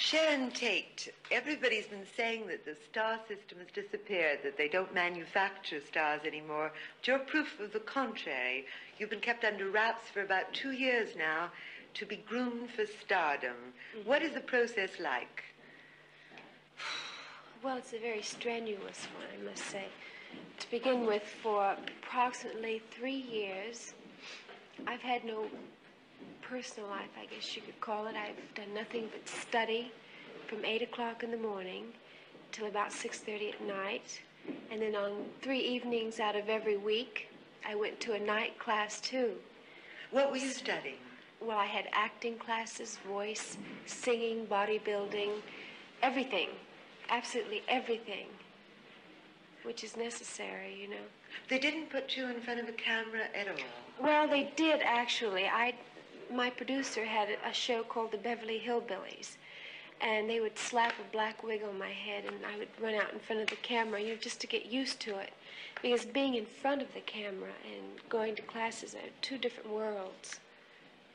Sharon Tate, everybody's been saying that the star system has disappeared, that they don't manufacture stars anymore. But you're proof of the contrary. You've been kept under wraps for about two years now to be groomed for stardom. Mm-hmm. What is the process like? Well, it's a very strenuous one, I must say. To begin with, for approximately three years, I've had no personal life, I guess you could call it. I've done nothing but study from 8 o'clock in the morning till about 6.30 at night. And then on three evenings out of every week, I went to a night class too. What were you studying? Well, I had acting classes, voice, singing, bodybuilding, everything. Absolutely everything. Which is necessary, you know. They didn't put you in front of a camera at all. Well, they did actually. I, my producer had a show called The Beverly Hillbillies, and they would slap a black wig on my head, and I would run out in front of the camera, you know, just to get used to it, because being in front of the camera and going to classes are two different worlds,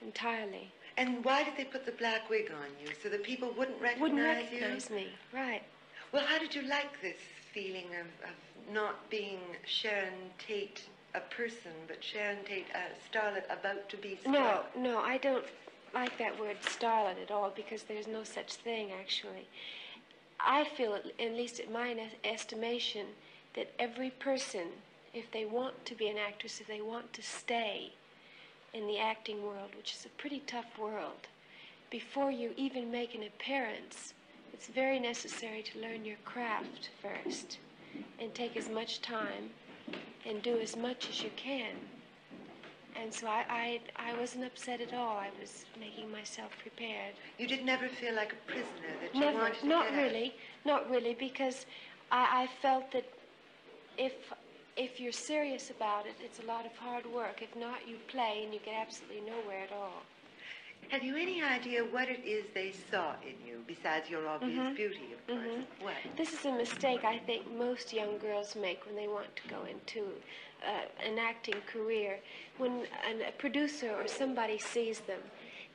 entirely. And why did they put the black wig on you? So that people wouldn't recognize Wouldn't recognize you? me, right? Well, how did you like this feeling of, of not being Sharon Tate, a person, but Sharon Tate, uh, a starlet about to be No, no, I don't like that word starlet at all because there's no such thing actually. I feel, at at least at my estimation, that every person, if they want to be an actress, if they want to stay in the acting world, which is a pretty tough world, before you even make an appearance, it's very necessary to learn your craft first and take as much time and do as much as you can. And so I, I, I wasn't upset at all. I was making myself prepared. You did never feel like a prisoner that you Never, wanted to not get out? really, not really, because I, I felt that if if you're serious about it, it's a lot of hard work. If not, you play and you get absolutely nowhere at all. Have you any idea what it is they saw in you, besides your obvious beauty, of course? What? This is a mistake I think most young girls make when they want to go into uh, an acting career. When an, a producer or somebody sees them,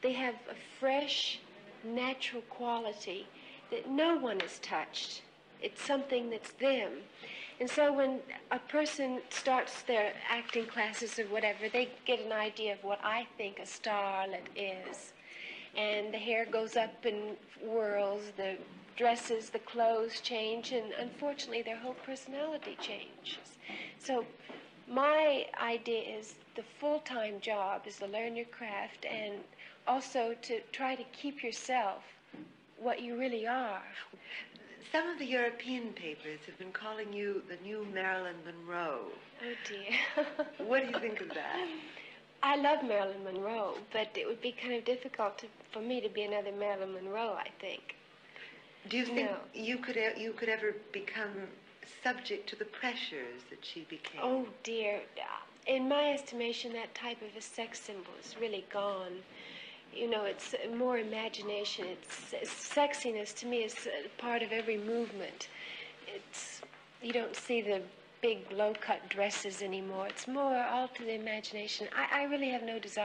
they have a fresh, natural quality that no one has touched. It's something that's them. And so when a person starts their acting classes or whatever, they get an idea of what I think a starlet is. And the hair goes up in whirls, the dresses, the clothes change, and unfortunately their whole personality changes. So my idea is the full-time job is to learn your craft and also to try to keep yourself what you really are. Some of the European papers have been calling you the new Marilyn Monroe. Oh dear. What do you think of that? I love Marilyn Monroe, but it would be kind of difficult to, for me to be another Marilyn Monroe, I think. Do you think No. you could you could ever become subject to the pressures that she became? Oh dear. In my estimation, that type of a sex symbol is really gone. You know, it's more imagination. It's sexiness to me is part of every movement. It's you don't see the big low-cut dresses anymore. It's more all to the imagination. I, I really have no desire.